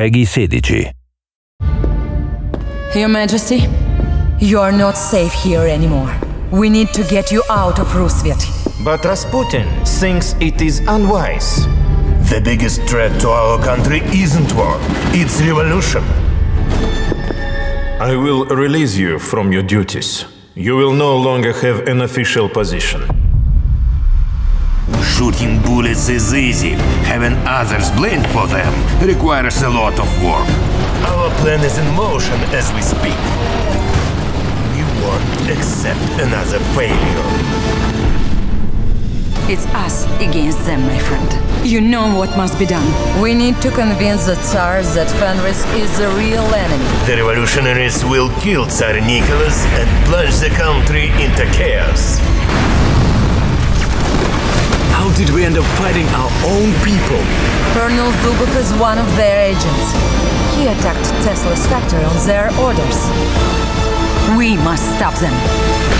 Peggy 16. Your Majesty, you are not safe here anymore. We need to get you out of Rusviet. But Rasputin thinks it is unwise. The biggest threat to our country isn't war, it's revolution. I will release you from your duties. You will no longer have an official position. Shooting bullets is easy. Having others blamed for them requires a lot of work. Our plan is in motion as we speak. We won't accept another failure. It's us against them, my friend. You know what must be done. We need to convince the Tsars that Fenris is the real enemy. The revolutionaries will kill Tsar Nicholas and plunge the country into did we end up fighting our own people? Colonel Zubov is one of their agents. He attacked Tesla's factory on their orders. We must stop them.